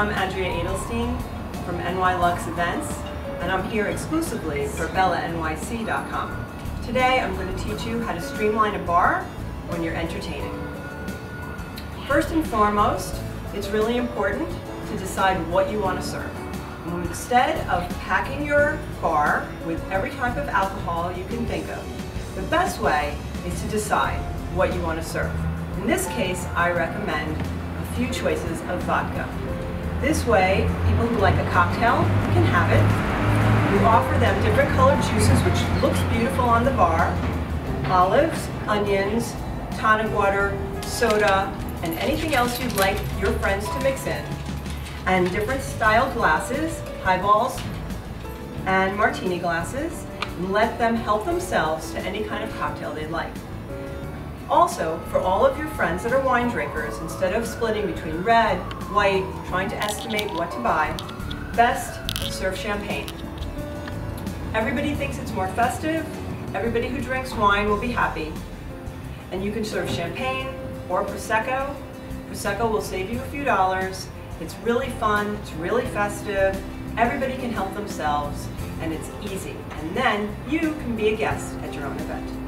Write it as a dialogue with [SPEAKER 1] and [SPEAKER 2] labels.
[SPEAKER 1] I'm Andrea Adelstein from NY Lux Events, and I'm here exclusively for BellaNYC.com. Today I'm going to teach you how to streamline a bar when you're entertaining. First and foremost, it's really important to decide what you want to serve. Instead of packing your bar with every type of alcohol you can think of, the best way is to decide what you want to serve. In this case, I recommend a few choices of vodka. This way, people who like a cocktail can have it. You offer them different colored juices, which looks beautiful on the bar. Olives, onions, tonic water, soda, and anything else you'd like your friends to mix in. And different style glasses, highballs, and martini glasses, let them help themselves to any kind of cocktail they like. Also, for all of your friends that are wine drinkers, instead of splitting between red, white, trying to estimate what to buy, best serve champagne. Everybody thinks it's more festive. Everybody who drinks wine will be happy. And you can serve champagne or Prosecco. Prosecco will save you a few dollars. It's really fun, it's really festive. Everybody can help themselves and it's easy. And then you can be a guest at your own event.